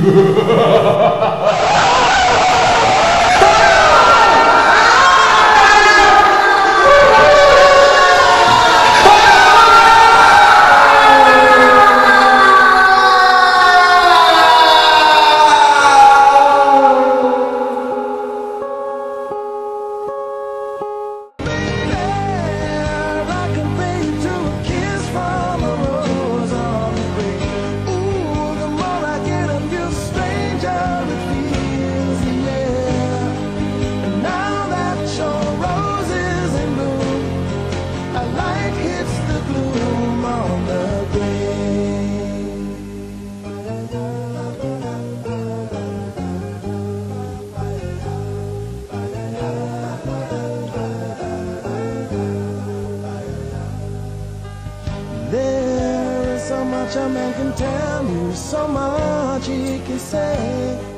Ha ha ha! A man can tell you, so much he can say.